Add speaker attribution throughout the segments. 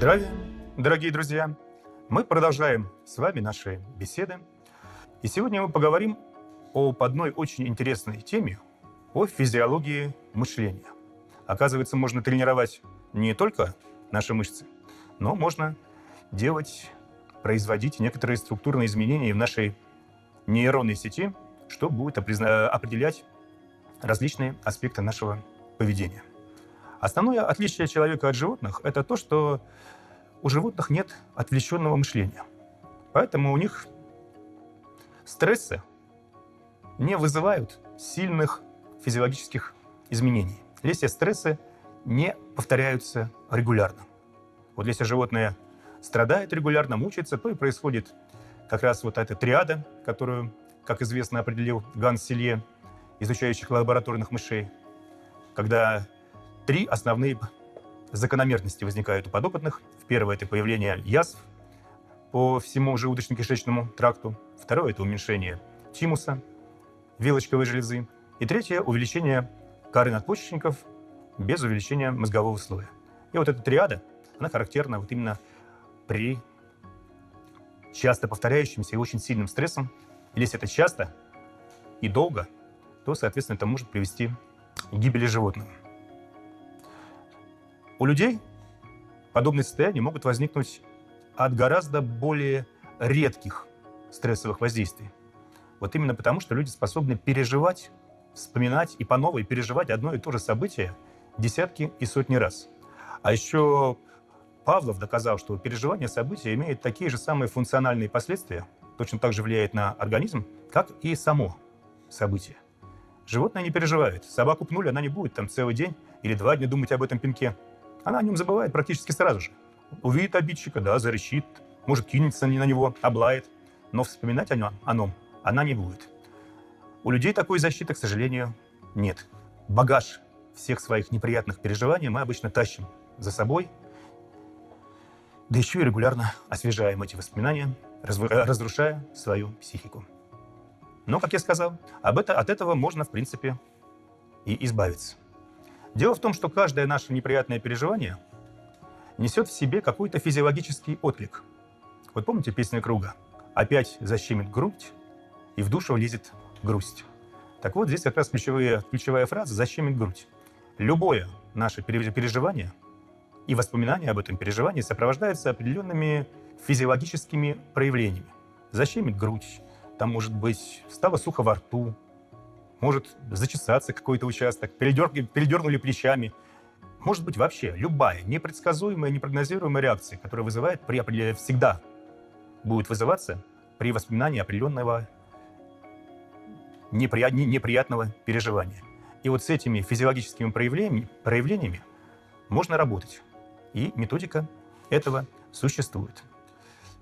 Speaker 1: Здравия, дорогие друзья! Мы продолжаем с вами наши беседы. И сегодня мы поговорим об одной очень интересной теме, о физиологии мышления. Оказывается, можно тренировать не только наши мышцы, но можно делать, производить некоторые структурные изменения в нашей нейронной сети, что будет определять различные аспекты нашего поведения. Основное отличие человека от животных – это то, что у животных нет отвлеченного мышления. Поэтому у них стрессы не вызывают сильных физиологических изменений. Если стрессы не повторяются регулярно. Вот если животное страдает регулярно, мучается, то и происходит как раз вот эта триада, которую, как известно, определил Ганс Селье, изучающих лабораторных мышей, когда три основные закономерности возникают у подопытных. Первое – это появление язв по всему желудочно-кишечному тракту. Второе – это уменьшение тимуса, вилочковой железы. И третье – увеличение коры надпочечников без увеличения мозгового слоя. И вот эта триада, она характерна вот именно при часто повторяющимся и очень сильным стрессом. Или если это часто и долго, то, соответственно, это может привести к гибели животного. У людей подобные состояния могут возникнуть от гораздо более редких стрессовых воздействий. Вот именно потому, что люди способны переживать, вспоминать и по новой переживать одно и то же событие десятки и сотни раз. А еще Павлов доказал, что переживание события имеет такие же самые функциональные последствия, точно так же влияет на организм, как и само событие. Животное не переживает. Собаку пнули, она не будет там целый день или два дня думать об этом пинке. Она о нем забывает практически сразу же. Увидит обидчика, да, зарычит, может, кинется на него, облает, но вспоминать о нем, о нем она не будет. У людей такой защиты, к сожалению, нет. Багаж всех своих неприятных переживаний мы обычно тащим за собой, да еще и регулярно освежаем эти воспоминания, разрушая свою психику. Но, как я сказал, об это, от этого можно, в принципе, и избавиться. Дело в том, что каждое наше неприятное переживание несет в себе какой-то физиологический отклик. Вот помните песню Круга? «Опять защемит грудь, и в душу влезет грусть». Так вот, здесь как раз ключевая, ключевая фраза «защемит грудь». Любое наше переживание и воспоминание об этом переживании сопровождается определенными физиологическими проявлениями. Защемит грудь, там может быть стало сухо во рту, может зачесаться какой-то участок, передернули, передернули плечами. Может быть вообще любая непредсказуемая, непрогнозируемая реакция, которая вызывает при всегда будет вызываться при воспоминании определенного неприят, неприятного переживания. И вот с этими физиологическими проявлениями, проявлениями можно работать. И методика этого существует.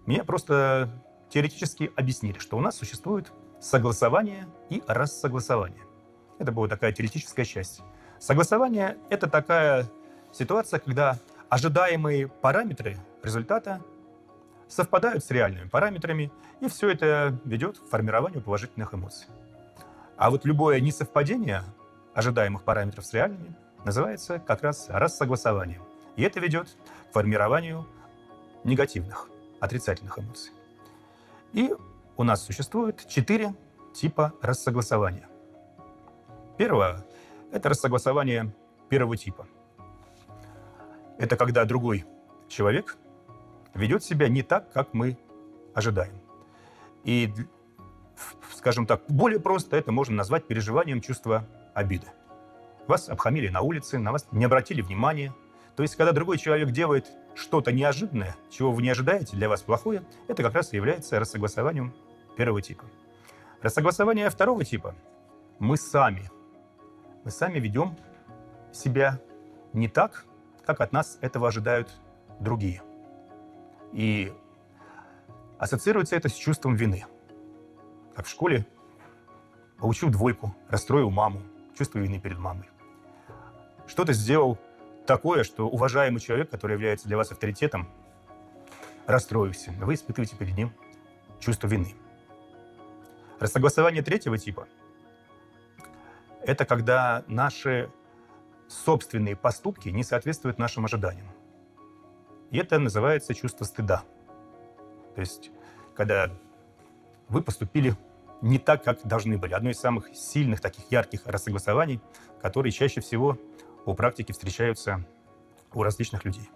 Speaker 1: Мне просто теоретически объяснили, что у нас существует согласование и рассогласование. Это была такая теоретическая часть. Согласование — это такая ситуация, когда ожидаемые параметры результата совпадают с реальными параметрами, и все это ведет к формированию положительных эмоций. А вот любое несовпадение ожидаемых параметров с реальными называется как раз рассогласованием. И это ведет к формированию негативных, отрицательных эмоций. И у нас существует четыре типа рассогласования. Первое – это рассогласование первого типа. Это когда другой человек ведет себя не так, как мы ожидаем. И, скажем так, более просто это можно назвать переживанием чувства обиды. Вас обхамили на улице, на вас не обратили внимания. То есть, когда другой человек делает что-то неожиданное, чего вы не ожидаете, для вас плохое, это как раз и является рассогласованием первого типа. Рассогласование второго типа. Мы сами. Мы сами ведем себя не так, как от нас этого ожидают другие. И ассоциируется это с чувством вины. Как в школе получил двойку, расстроил маму, чувство вины перед мамой. Что-то сделал такое, что уважаемый человек, который является для вас авторитетом, расстроился. Вы испытываете перед ним чувство вины. Рассогласование третьего типа – это когда наши собственные поступки не соответствуют нашим ожиданиям. И это называется чувство стыда. То есть, когда вы поступили не так, как должны были. Одно из самых сильных таких ярких рассогласований, которые чаще всего у практики встречаются у различных людей.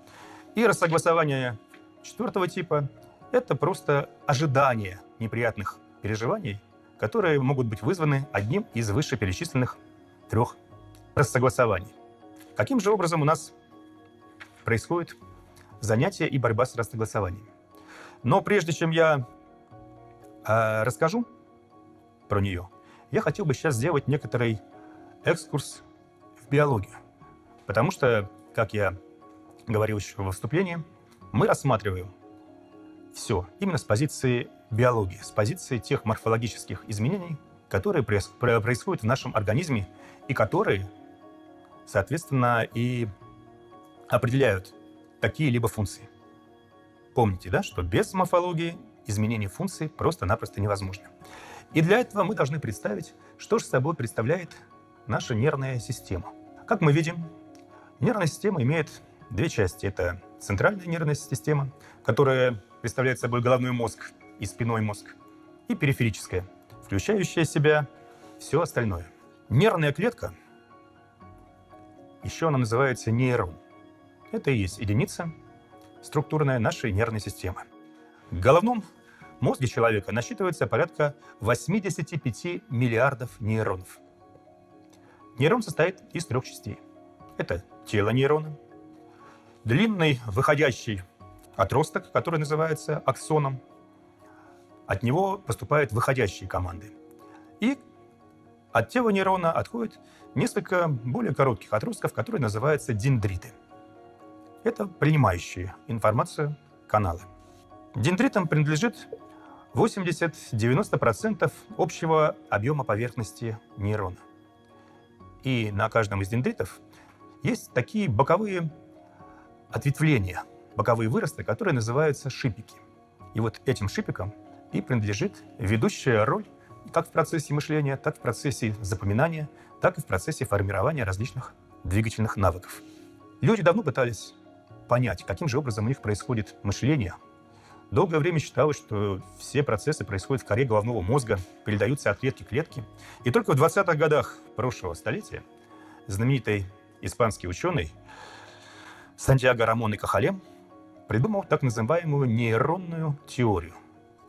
Speaker 1: И рассогласование четвертого типа – это просто ожидание неприятных переживаний, которые могут быть вызваны одним из вышеперечисленных трех рассогласований. Каким же образом у нас происходит занятие и борьба с рассогласованием? Но прежде чем я э, расскажу про нее, я хотел бы сейчас сделать некоторый экскурс в биологию. Потому что, как я говорил еще во вступлении, мы рассматриваем все именно с позиции биологии, с позиции тех морфологических изменений, которые происходят в нашем организме и которые, соответственно, и определяют такие либо функции. Помните, да, что без морфологии изменение функций просто-напросто невозможно. И для этого мы должны представить, что же собой представляет наша нервная система. Как мы видим, нервная система имеет две части. Это центральная нервная система, которая представляет собой головной мозг и спиной мозг, и периферическая, включающая в себя все остальное. Нервная клетка, еще она называется нейрон. Это и есть единица структурная нашей нервной системы. В головном мозге человека насчитывается порядка 85 миллиардов нейронов. Нейрон состоит из трех частей. Это тело нейрона, длинный выходящий отросток, который называется аксоном. От него поступают выходящие команды. И от тела нейрона отходит несколько более коротких отростков, которые называются дендриты. Это принимающие информацию каналы. Дендритам принадлежит 80-90% общего объема поверхности нейрона. И на каждом из дендритов есть такие боковые ответвления, боковые выросты, которые называются шипики. И вот этим шипикам и принадлежит ведущая роль как в процессе мышления, так в процессе запоминания, так и в процессе формирования различных двигательных навыков. Люди давно пытались понять, каким же образом у них происходит мышление, Долгое время считалось, что все процессы происходят в коре головного мозга, передаются от клетки к клетке. И только в 20-х годах прошлого столетия знаменитый испанский ученый Сантьяго Рамон и Кахалем придумал так называемую нейронную теорию,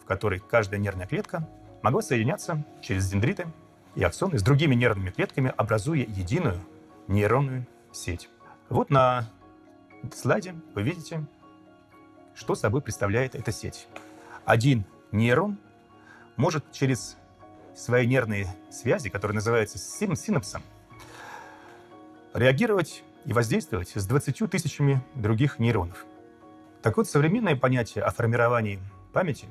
Speaker 1: в которой каждая нервная клетка могла соединяться через дендриты и аксоны с другими нервными клетками, образуя единую нейронную сеть. Вот на слайде вы видите что собой представляет эта сеть? Один нейрон может через свои нервные связи, которые называются синапсом, реагировать и воздействовать с 20 тысячами других нейронов. Так вот, современное понятие о формировании памяти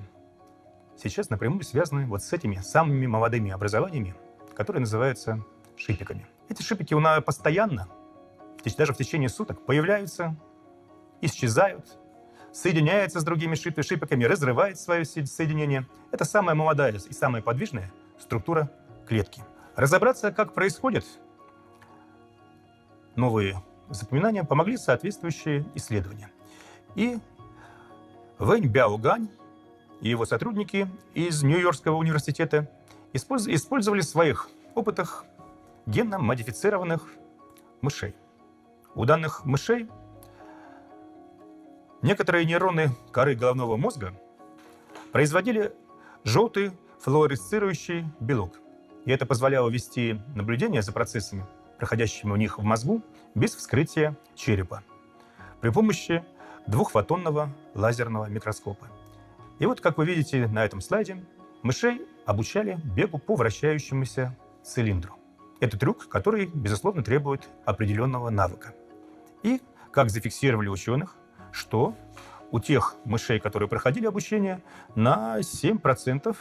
Speaker 1: сейчас напрямую связано вот с этими самыми молодыми образованиями, которые называются шипиками. Эти шипики у нас постоянно, даже в течение суток, появляются, исчезают, соединяется с другими шипиками, разрывает свое соединение. Это самая молодая и самая подвижная структура клетки. Разобраться, как происходит новые запоминания, помогли соответствующие исследования. И Вэнь Бяогань и его сотрудники из Нью-Йоркского университета использовали в своих опытах генно-модифицированных мышей. У данных мышей Некоторые нейроны коры головного мозга производили желтый флуоресцирующий белок. И это позволяло вести наблюдение за процессами, проходящими у них в мозгу, без вскрытия черепа, при помощи двухфотонного лазерного микроскопа. И вот, как вы видите на этом слайде, мышей обучали бегу по вращающемуся цилиндру. Это трюк, который, безусловно, требует определенного навыка. И, как зафиксировали ученых, что у тех мышей, которые проходили обучение, на 7%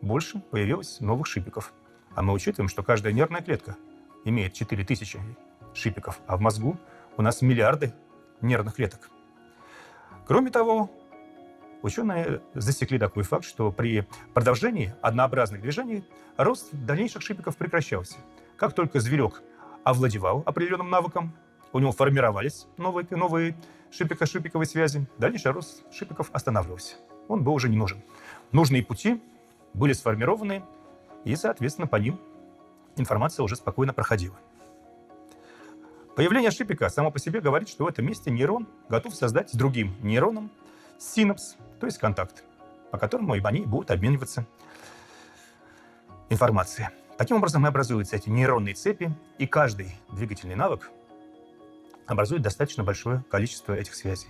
Speaker 1: больше появилось новых шипиков. А мы учитываем, что каждая нервная клетка имеет 4000 шипиков, а в мозгу у нас миллиарды нервных клеток. Кроме того, ученые засекли такой факт, что при продолжении однообразных движений рост дальнейших шипиков прекращался. Как только зверек овладевал определенным навыком, у него формировались новые, новые шипико-шипиковой связи, дальнейший рост шипиков останавливался. Он был уже не нужен. Нужные пути были сформированы, и, соответственно, по ним информация уже спокойно проходила. Появление шипика само по себе говорит, что в этом месте нейрон готов создать с другим нейроном синапс, то есть контакт, по которому они будут обмениваться информацией. Таким образом и образуются эти нейронные цепи, и каждый двигательный навык образует достаточно большое количество этих связей.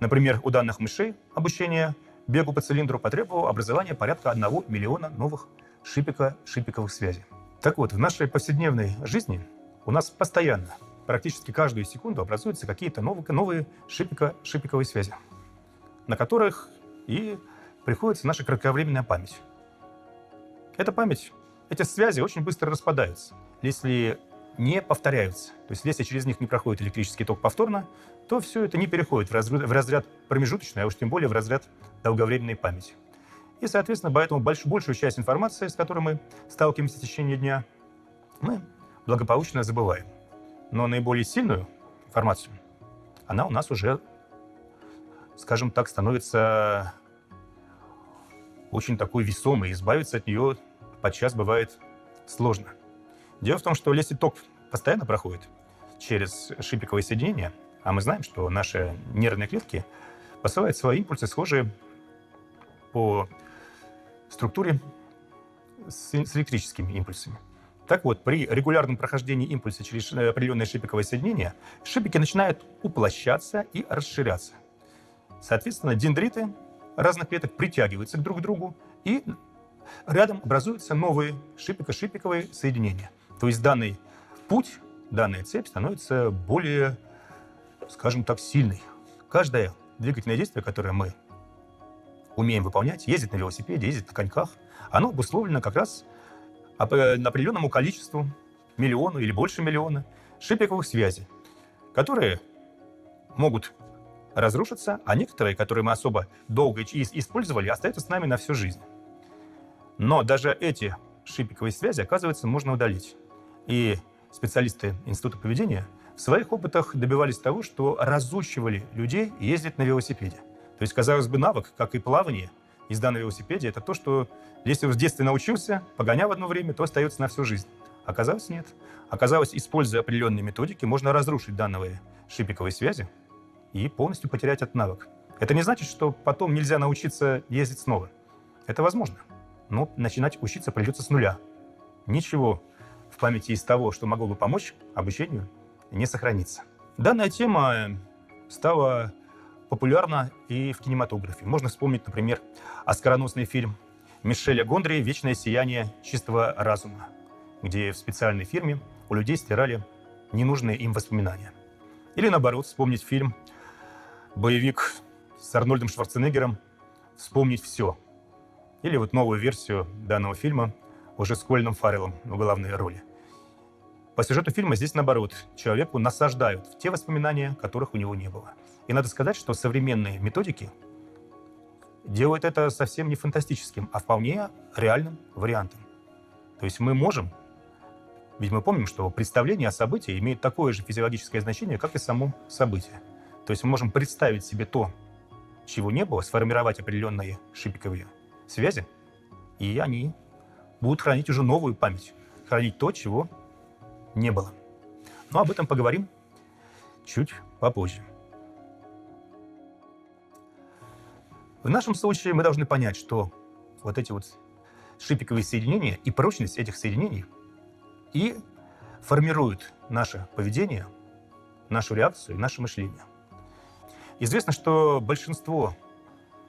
Speaker 1: Например, у данных мышей обучение бегу по цилиндру потребовало образования порядка 1 миллиона новых шипика-шипиковых связей. Так вот, в нашей повседневной жизни у нас постоянно, практически каждую секунду образуются какие-то новые, новые шипика-шипиковые связи, на которых и приходится наша кратковременная память. Эта память, эти связи очень быстро распадаются, если не повторяются. То есть если через них не проходит электрический ток повторно, то все это не переходит в разряд, в разряд промежуточной, а уж тем более в разряд долговременной памяти. И, соответственно, поэтому больш, большую часть информации, с которой мы сталкиваемся в течение дня, мы благополучно забываем. Но наиболее сильную информацию, она у нас уже, скажем так, становится очень такой весомой. Избавиться от нее подчас бывает сложно. Дело в том, что если ток постоянно проходит через шипиковое соединение, а мы знаем, что наши нервные клетки посылают свои импульсы, схожие по структуре с, электрическими импульсами. Так вот, при регулярном прохождении импульса через э, определенное шипиковое соединение, шипики начинают уплощаться и расширяться. Соответственно, дендриты разных клеток притягиваются друг к другу, и рядом образуются новые шипико-шипиковые соединения. То есть данный путь, данная цепь становится более, скажем так, сильной. Каждое двигательное действие, которое мы умеем выполнять, ездить на велосипеде, ездить на коньках, оно обусловлено как раз определенному количеству, миллиону или больше миллиона шипиковых связей, которые могут разрушиться, а некоторые, которые мы особо долго использовали, остаются с нами на всю жизнь. Но даже эти шипиковые связи, оказывается, можно удалить. И специалисты Института поведения в своих опытах добивались того, что разучивали людей ездить на велосипеде. То есть, казалось бы, навык, как и плавание, езда на велосипеде, это то, что если в детстве научился, погонял одно время, то остается на всю жизнь. Оказалось, нет. Оказалось, используя определенные методики, можно разрушить данные шипиковые связи и полностью потерять этот навык. Это не значит, что потом нельзя научиться ездить снова. Это возможно. Но начинать учиться придется с нуля. Ничего в памяти из того, что могло бы помочь обучению, не сохранится. Данная тема стала популярна и в кинематографе. Можно вспомнить, например, оскароносный фильм Мишеля Гондри «Вечное сияние чистого разума», где в специальной фирме у людей стирали ненужные им воспоминания. Или наоборот, вспомнить фильм боевик с Арнольдом Шварценеггером «Вспомнить все». Или вот новую версию данного фильма уже с Кольным Фарреллом в главной роли. По сюжету фильма здесь наоборот. Человеку насаждают те воспоминания, которых у него не было. И надо сказать, что современные методики делают это совсем не фантастическим, а вполне реальным вариантом. То есть мы можем, ведь мы помним, что представление о событии имеет такое же физиологическое значение, как и само событие. То есть мы можем представить себе то, чего не было, сформировать определенные шипиковые связи, и они будут хранить уже новую память, хранить то, чего не было. Но об этом поговорим чуть попозже. В нашем случае мы должны понять, что вот эти вот шипиковые соединения и прочность этих соединений и формируют наше поведение, нашу реакцию и наше мышление. Известно, что большинство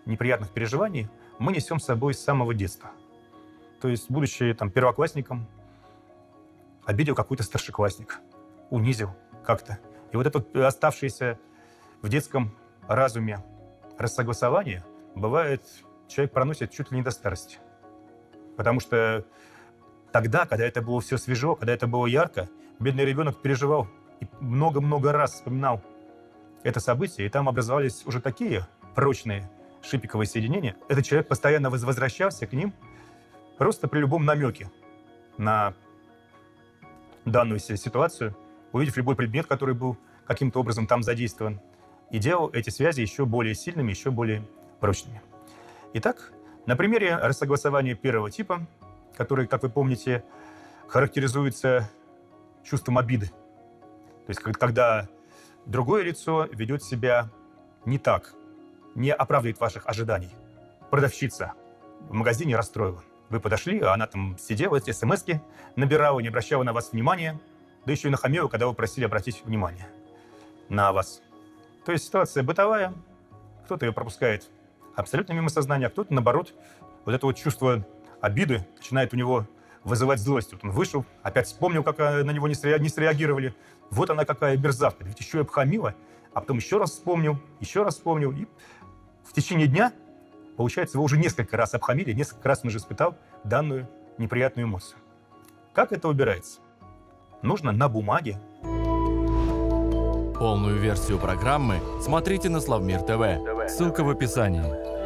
Speaker 1: неприятных переживаний мы несем с собой с самого детства. То есть, будучи там первоклассником, обидел какой-то старшеклассник, унизил как-то. И вот это оставшееся в детском разуме рассогласование, бывает, человек проносит чуть ли не до старости. Потому что тогда, когда это было все свежо, когда это было ярко, бедный ребенок переживал и много-много раз вспоминал это событие, и там образовались уже такие прочные шипиковые соединения. Этот человек постоянно возвращался к ним просто при любом намеке на данную ситуацию, увидев любой предмет, который был каким-то образом там задействован. и делал эти связи еще более сильными, еще более прочными. Итак, на примере рассогласования первого типа, который, как вы помните, характеризуется чувством обиды. То есть когда другое лицо ведет себя не так, не оправдывает ваших ожиданий. Продавщица в магазине расстроила. Вы подошли, а она там сидела, эти смс набирала, не обращала на вас внимания, да еще и нахамела, когда вы просили обратить внимание на вас. То есть ситуация бытовая, кто-то ее пропускает абсолютно мимо сознания, а кто-то, наоборот, вот это вот чувство обиды начинает у него вызывать злость. Вот он вышел, опять вспомнил, как на него не среагировали. Вот она какая мерзавка, ведь еще и обхамила, а потом еще раз вспомнил, еще раз вспомнил, и в течение дня Получается, его уже несколько раз обхамили, несколько раз он уже испытал данную неприятную эмоцию. Как это убирается? Нужно на бумаге.
Speaker 2: Полную версию программы смотрите на Славмир ТВ. Ссылка в описании.